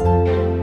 you